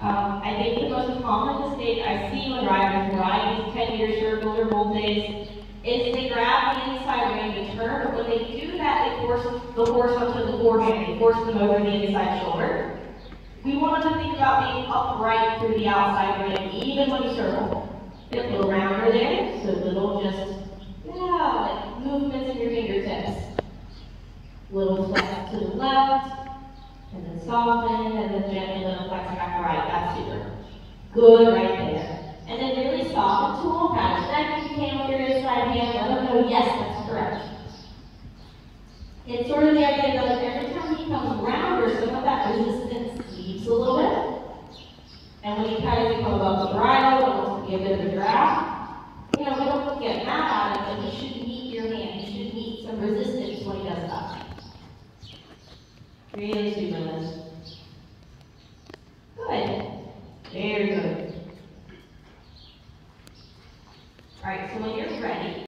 Um, I think the most common mistake I see when riders ride these ten-year circles or voltes is they grab the inside rein to turn, but when they do that, they force the horse onto the forehand, they force them over the inside shoulder. We want to think about being upright through the outside rein, even when you circle. Get a little rounder there, so little just, yeah, like movements in your fingertips. Little flex to the left, and then soften, and then gently little flex back right. That's super. Good right there. And then really soften tool patch. That if you can with your inside hand, let them know, yes, that's correct. It's sort of the idea that every time he comes rounder, some of that resistance leaves a little bit. And when he tries to come above the bridle, and to give it a draft, you know, we don't get mad at it, but he should meet your hand. He should meet some resistance when he does that. Really this. Good. Very. All right, so when you're ready,